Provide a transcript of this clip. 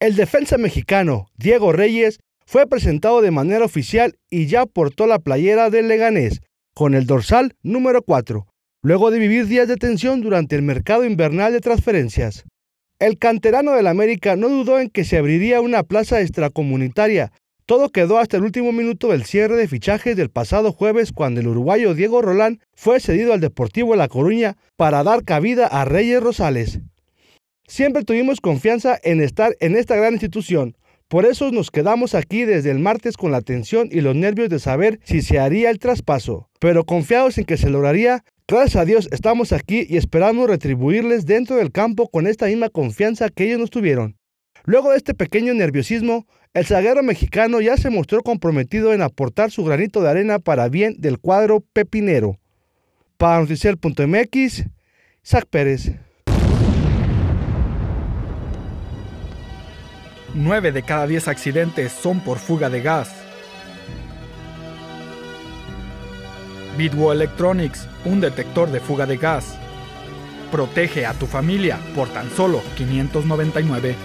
El defensa mexicano Diego Reyes fue presentado de manera oficial y ya portó la playera del Leganés, con el dorsal número 4, luego de vivir días de tensión durante el mercado invernal de transferencias. El canterano del América no dudó en que se abriría una plaza extracomunitaria. Todo quedó hasta el último minuto del cierre de fichajes del pasado jueves cuando el uruguayo Diego Rolán fue cedido al Deportivo La Coruña para dar cabida a Reyes Rosales. Siempre tuvimos confianza en estar en esta gran institución, por eso nos quedamos aquí desde el martes con la tensión y los nervios de saber si se haría el traspaso, pero confiados en que se lograría, gracias a Dios estamos aquí y esperamos retribuirles dentro del campo con esta misma confianza que ellos nos tuvieron. Luego de este pequeño nerviosismo, el zaguero mexicano ya se mostró comprometido en aportar su granito de arena para bien del cuadro pepinero. Para noticiel.mx, Zach Pérez. 9 de cada 10 accidentes son por fuga de gas. Bitwo Electronics, un detector de fuga de gas. Protege a tu familia por tan solo 599.